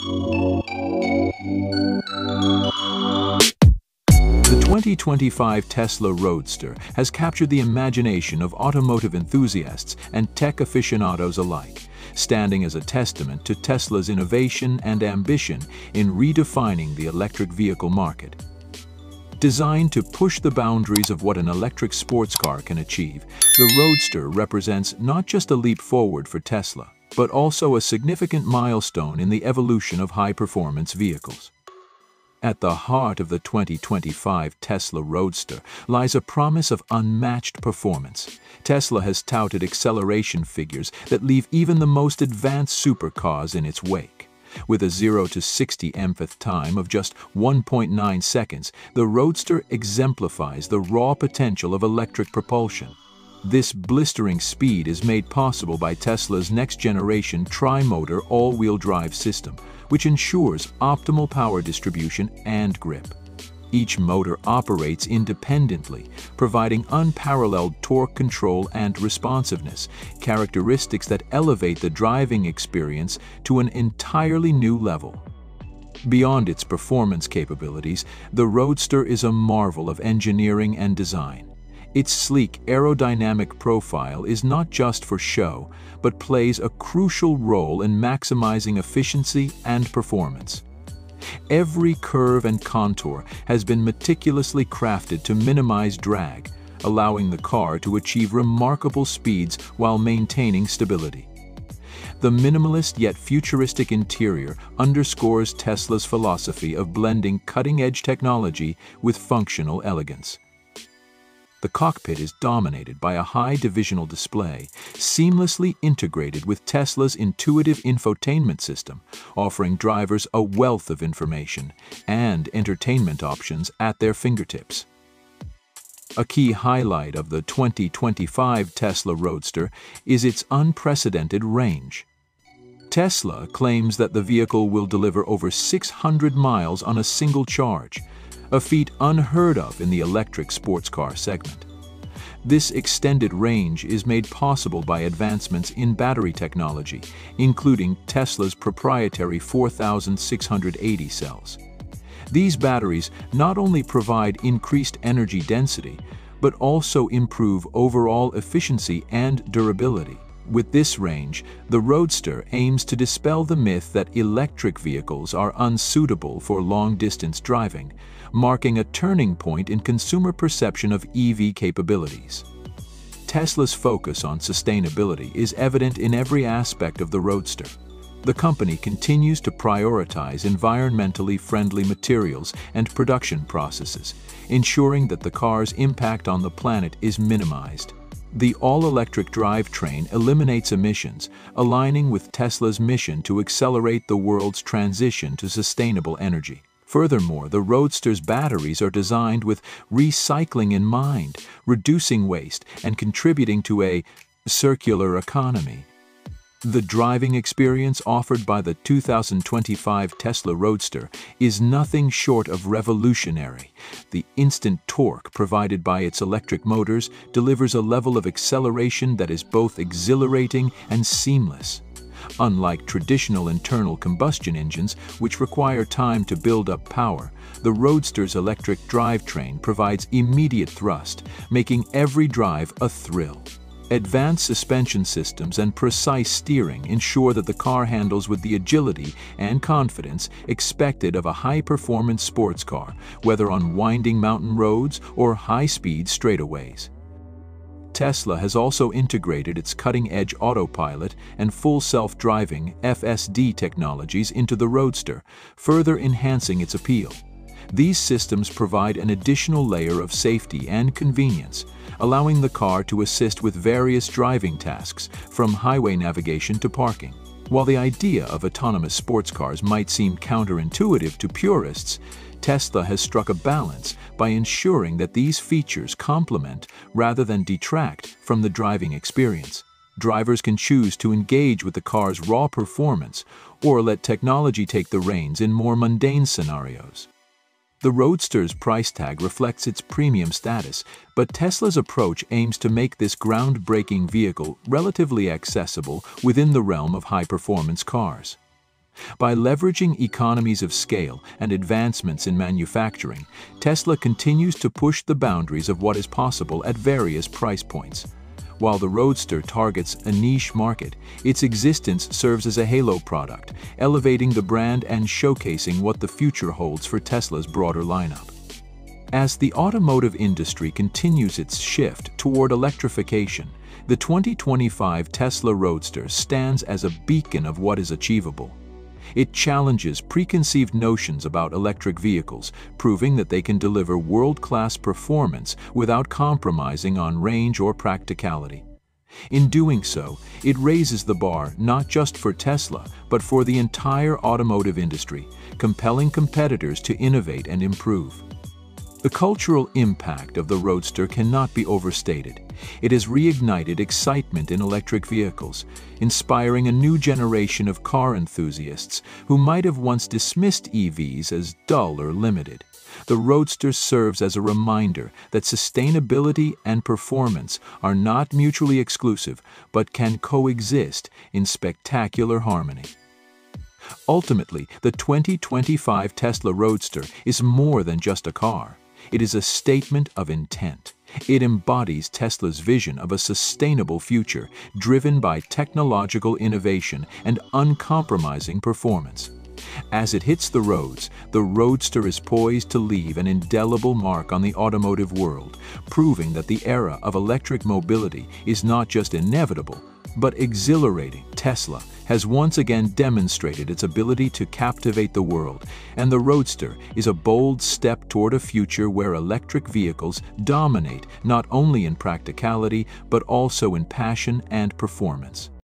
The 2025 Tesla Roadster has captured the imagination of automotive enthusiasts and tech aficionados alike, standing as a testament to Tesla's innovation and ambition in redefining the electric vehicle market. Designed to push the boundaries of what an electric sports car can achieve, the Roadster represents not just a leap forward for Tesla, but also a significant milestone in the evolution of high-performance vehicles. At the heart of the 2025 Tesla Roadster lies a promise of unmatched performance. Tesla has touted acceleration figures that leave even the most advanced supercars in its wake. With a 0 to 60 mph time of just 1.9 seconds, the Roadster exemplifies the raw potential of electric propulsion. This blistering speed is made possible by Tesla's next-generation tri-motor all-wheel drive system, which ensures optimal power distribution and grip. Each motor operates independently, providing unparalleled torque control and responsiveness, characteristics that elevate the driving experience to an entirely new level. Beyond its performance capabilities, the Roadster is a marvel of engineering and design. Its sleek aerodynamic profile is not just for show, but plays a crucial role in maximizing efficiency and performance. Every curve and contour has been meticulously crafted to minimize drag, allowing the car to achieve remarkable speeds while maintaining stability. The minimalist yet futuristic interior underscores Tesla's philosophy of blending cutting-edge technology with functional elegance. The cockpit is dominated by a high divisional display, seamlessly integrated with Tesla's intuitive infotainment system, offering drivers a wealth of information and entertainment options at their fingertips. A key highlight of the 2025 Tesla Roadster is its unprecedented range. Tesla claims that the vehicle will deliver over 600 miles on a single charge, a feat unheard of in the electric sports car segment. This extended range is made possible by advancements in battery technology, including Tesla's proprietary 4680 cells. These batteries not only provide increased energy density, but also improve overall efficiency and durability. With this range, the Roadster aims to dispel the myth that electric vehicles are unsuitable for long-distance driving, marking a turning point in consumer perception of EV capabilities. Tesla's focus on sustainability is evident in every aspect of the Roadster. The company continues to prioritize environmentally friendly materials and production processes, ensuring that the car's impact on the planet is minimized. The all-electric drivetrain eliminates emissions, aligning with Tesla's mission to accelerate the world's transition to sustainable energy. Furthermore, the Roadster's batteries are designed with recycling in mind, reducing waste and contributing to a circular economy. The driving experience offered by the 2025 Tesla Roadster is nothing short of revolutionary. The instant torque provided by its electric motors delivers a level of acceleration that is both exhilarating and seamless. Unlike traditional internal combustion engines, which require time to build up power, the Roadster's electric drivetrain provides immediate thrust, making every drive a thrill. Advanced suspension systems and precise steering ensure that the car handles with the agility and confidence expected of a high-performance sports car, whether on winding mountain roads or high-speed straightaways. Tesla has also integrated its cutting-edge autopilot and full self-driving FSD technologies into the Roadster, further enhancing its appeal. These systems provide an additional layer of safety and convenience, allowing the car to assist with various driving tasks, from highway navigation to parking. While the idea of autonomous sports cars might seem counterintuitive to purists, Tesla has struck a balance by ensuring that these features complement rather than detract from the driving experience. Drivers can choose to engage with the car's raw performance or let technology take the reins in more mundane scenarios. The Roadster's price tag reflects its premium status, but Tesla's approach aims to make this groundbreaking vehicle relatively accessible within the realm of high-performance cars. By leveraging economies of scale and advancements in manufacturing, Tesla continues to push the boundaries of what is possible at various price points. While the Roadster targets a niche market, its existence serves as a halo product, elevating the brand and showcasing what the future holds for Tesla's broader lineup. As the automotive industry continues its shift toward electrification, the 2025 Tesla Roadster stands as a beacon of what is achievable. It challenges preconceived notions about electric vehicles, proving that they can deliver world-class performance without compromising on range or practicality. In doing so, it raises the bar not just for Tesla, but for the entire automotive industry, compelling competitors to innovate and improve. The cultural impact of the Roadster cannot be overstated. It has reignited excitement in electric vehicles, inspiring a new generation of car enthusiasts who might have once dismissed EVs as dull or limited. The Roadster serves as a reminder that sustainability and performance are not mutually exclusive, but can coexist in spectacular harmony. Ultimately, the 2025 Tesla Roadster is more than just a car. It is a statement of intent. It embodies Tesla's vision of a sustainable future driven by technological innovation and uncompromising performance. As it hits the roads, the Roadster is poised to leave an indelible mark on the automotive world, proving that the era of electric mobility is not just inevitable, but exhilarating. Tesla has once again demonstrated its ability to captivate the world, and the Roadster is a bold step toward a future where electric vehicles dominate not only in practicality but also in passion and performance.